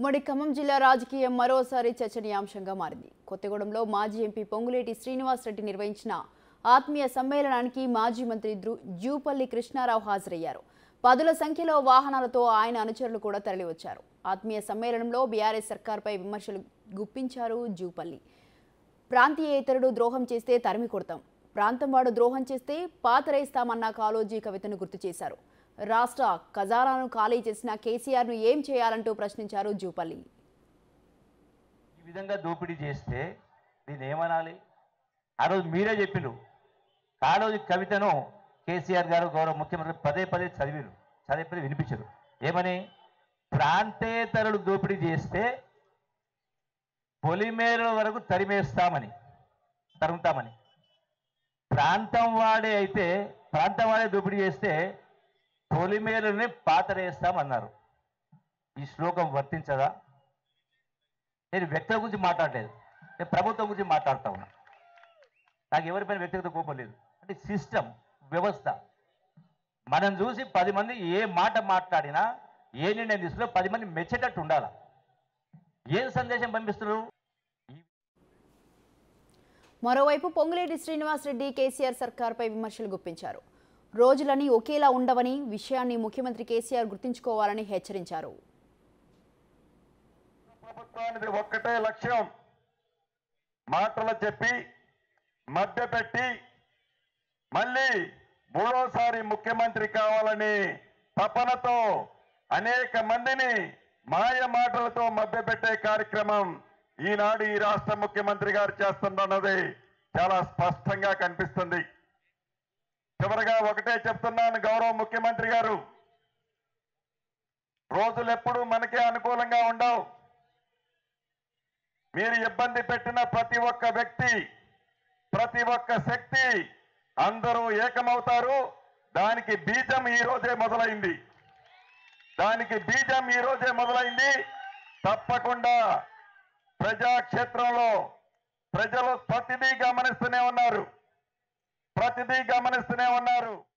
ఉమ్మడి ఖమ్మం జిల్లా రాజకీయం మరోసారి చర్చనీయాంశంగా మారింది. కొత్తగూడెంలో మాజీ ఎంపీ పొంగులేటి శ్రీనివాసరెడ్డి నిర్వహించిన ఆత్మీయ సమ్మేళనానికి మాజీ మంత్రి జూపల్లి కృష్ణారావు హాజరయ్యారు. పదుల సంఖ్యలో వాహనాలతో ఆయన అనుచరులు కూడా తరలివచ్చారు. ఆత్మీయ సమ్మేళనంలో బీఆర్ఎస్ సర్కార్పై విమర్శలు గుప్పించారు జూపల్లి ప్రాంతీయేతరుడు ద్రోహం చేస్తే తరిమి కొడతాం. ప్రాంతం వాడు ద్రోహం చేస్తే పాతరేస్తామన్న కాలోజీ కవితను గుర్తు చేశారు. రాష్ట్ర ఖజానాను ఖాళీ చేసిన కేసీఆర్ను ఏం చేయాలంటూ ప్రశ్నించారు జూపల్లి. ఈ విధంగా దోపిడీ చేస్తే దీన్ని ఏమనాలి? ఆ రోజు మీరే చెప్పిండ్రు రోజు కవితను కేసీఆర్ గారు గౌరవ ముఖ్యమంత్రి పదే పదే చదివిరు చదివి పదే వినిపించరు. ఏమని? ప్రాంతేతరులు దోపిడీ చేస్తే పొలిమేరల వరకు తరిమేస్తామని తరుగుతామని ప్రాంతం వాడే అయితే ప్రాంతం వాడే దోపిడీ చేస్తే పొలిమేరని పాతరేస్తామన్నారు. ఈ శ్లోకం వర్తించదా? నేను వ్యక్తుల గురించి మాట్లాడలేదు. నేను ప్రభుత్వం గురించి మాట్లాడుతూ ఉన్నా. నాకు ఎవరిపైన వ్యక్తిగత కోపం లేదు. అంటే సిస్టమ్ వ్యవస్థ. మనం చూసి పది మంది ఏ మాట మాట్లాడినా ఏ నిర్ణయం తీసుకున్నా పది మంది మెచ్చేటట్టు ఉండాలి? ఏం సందేశం పంపిస్తున్నారు? మరోవైపు పొంగులేటి శ్రీనివాసరెడ్డి కేసీఆర్ సర్కార్పై విమర్శలు గుప్పించారు. రోజులన్నీ ఒకేలా ఉండవని విషయాన్ని ముఖ్యమంత్రి కేసీఆర్ గుర్తుంచుకోవాలని హెచ్చరించారు. ప్రభుత్వానికి ఒక్కటే లక్ష్యం మాటలు చెప్పి మధ్యపెట్టి మళ్ళీ మూడోసారి ముఖ్యమంత్రి కావాలని తపనతో అనేక మందిని మాయ మాటలతో మభ్యపెట్టే కార్యక్రమం ఈనాడు ఈ రాష్ట్ర ముఖ్యమంత్రి గారు చేస్తున్నది. చాలా స్పష్టంగా కనిపిస్తుంది. చివరగా ఒకటే చెప్తున్నాను గౌరవ ముఖ్యమంత్రి గారు. రోజులు ఎప్పుడు మనకే అనుకూలంగా ఉండవు. మీరు ఇబ్బంది పెట్టిన ప్రతి ఒక్క వ్యక్తి ప్రతి ఒక్క శక్తి అందరూ ఏకమవుతారు. దానికి బీజం ఈ రోజే మొదలైంది. దానికి బీజం ఈ రోజే మొదలైంది. తప్పకుండా ప్రజాక్షేత్రంలో ప్రజలు ప్రతిదీ గమనిస్తూనే ఉన్నారు ప్రతిదీ గమనిస్తూనే ఉన్నారు.